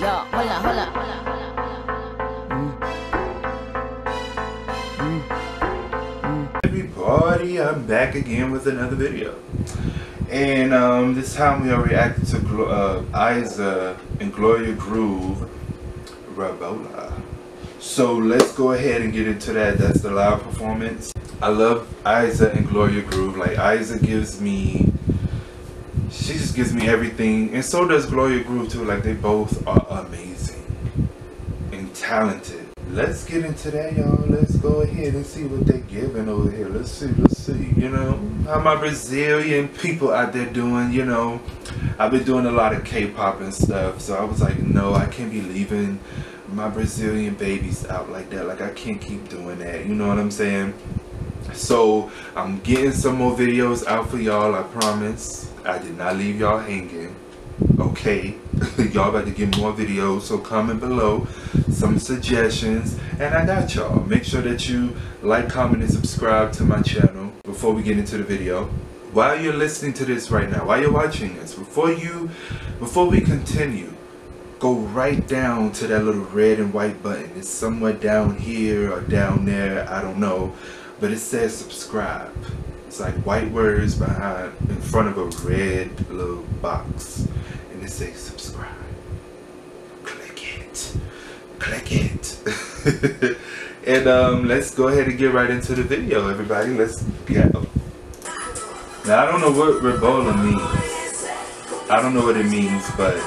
Yo, hold hold. Everybody, I'm back again with another video. And um, this time we are reacting to Glo uh, Iza and Gloria Groove, Rebola. So let's go ahead and get into that. That's the live performance. I love Iza and Gloria Groove. Like Iza gives me, she just gives me everything. And so does Gloria Groove too. Like they both are amazing and talented. Let's get into that, y'all. Let's go ahead and see what they're giving over here. Let's see, let's see. You know, how my Brazilian people out there doing, you know. I've been doing a lot of K-pop and stuff. So I was like, no, I can't be leaving my Brazilian babies out like that. Like I can't keep doing that. You know what I'm saying? So I'm getting some more videos out for y'all, I promise. I did not leave y'all hanging. Okay. y'all about to get more videos. So comment below some suggestions. And I got y'all. Make sure that you like, comment, and subscribe to my channel before we get into the video. While you're listening to this right now, while you're watching this, before you before we continue, go right down to that little red and white button. It's somewhere down here or down there, I don't know. But it says subscribe. It's like white words behind in front of a red little box. And it says subscribe. Click it. Click it. and um, let's go ahead and get right into the video, everybody. Let's go. Now I don't know what Rebola means. I don't know what it means, but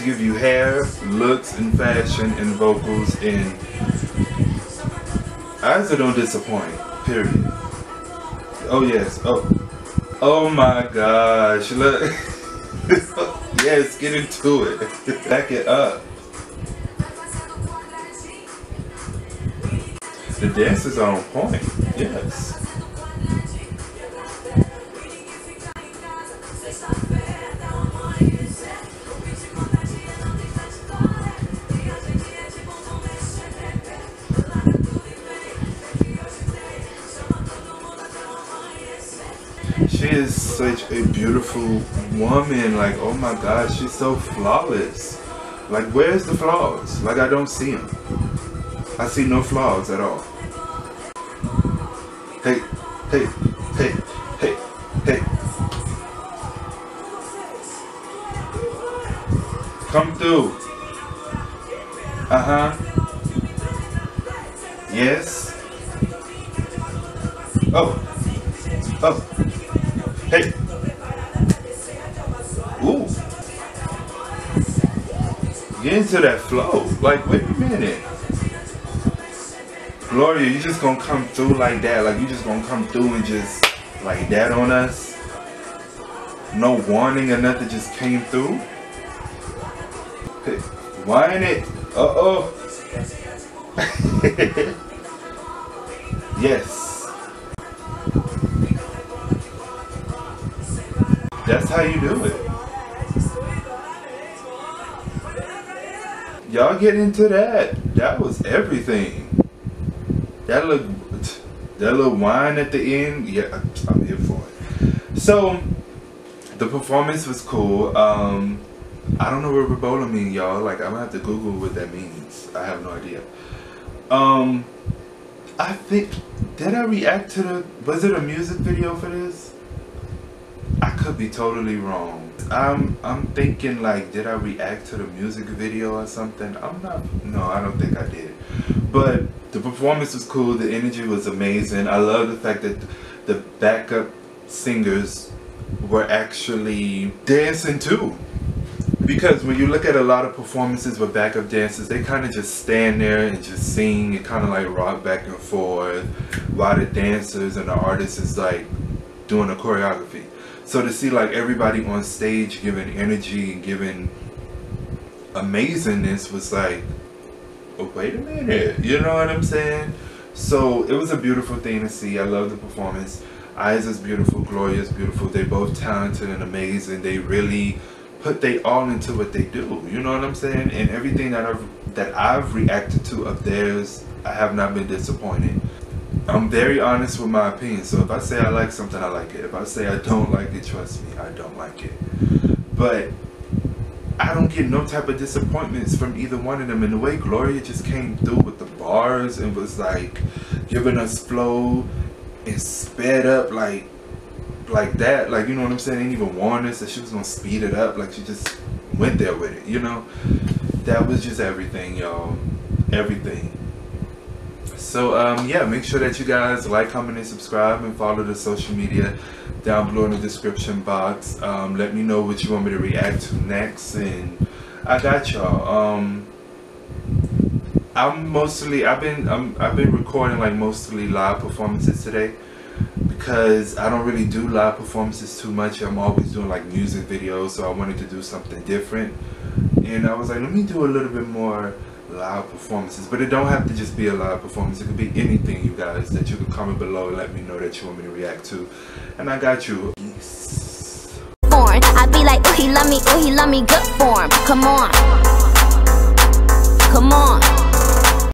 to give you hair, looks, and fashion, and vocals, and Iza don't disappoint. Period. Oh yes. Oh. Oh my gosh. Look. yes, get into it. Back it up. The dances are on point. Yes. Is such a beautiful woman. Like, oh my God, she's so flawless. Like, where's the flaws? Like, I don't see them. I see no flaws at all. Hey, hey, hey, hey, hey. Come through. Uh-huh. Yes. Oh. Oh. Hey. Ooh. Get into that flow. Like, wait a minute. Gloria, you just gonna come through like that? Like, you just gonna come through and just like that on us? No warning or nothing just came through? Hey, whine it. Uh-oh. yes. That's how you do it. Y'all get into that. That was everything. That look, that little wine at the end. Yeah, I'm here for it. So, the performance was cool. Um, I don't know what Rebola mean, y'all. Like, I'm gonna have to Google what that means. I have no idea. Um, I think, did I react to the, was it a music video for this? Could be totally wrong. I'm I'm thinking like did I react to the music video or something? I'm not no, I don't think I did. But the performance was cool, the energy was amazing. I love the fact that the backup singers were actually dancing too. Because when you look at a lot of performances with backup dancers, they kind of just stand there and just sing and kind of like rock back and forth while the dancers and the artists is like doing a choreography. So to see like everybody on stage giving energy and giving amazingness was like, oh, wait a minute, you know what I'm saying? So it was a beautiful thing to see. I love the performance. Iza's beautiful, Gloria's beautiful. They're both talented and amazing. They really put they all into what they do. You know what I'm saying? And everything that I've that I've reacted to of theirs, I have not been disappointed. I'm very honest with my opinion. So if I say I like something, I like it. If I say I don't like it, trust me, I don't like it. But I don't get no type of disappointments from either one of them. And the way Gloria just came through with the bars and was like giving us flow and sped up like like that. Like you know what I'm saying? Didn't even warn us that she was gonna speed it up. Like she just went there with it. You know, that was just everything, y'all. Everything. So um, yeah, make sure that you guys like, comment, and subscribe, and follow the social media down below in the description box. Um, let me know what you want me to react to next, and I got y'all. Um, I'm mostly I've been I'm, I've been recording like mostly live performances today because I don't really do live performances too much. I'm always doing like music videos, so I wanted to do something different, and I was like, let me do a little bit more live performances but it don't have to just be a live performance. It could be anything you guys that you can comment below and let me know that you want me to react to. And I got you. Peace. I be like oh he love me oh he love me good form. Come on. Come on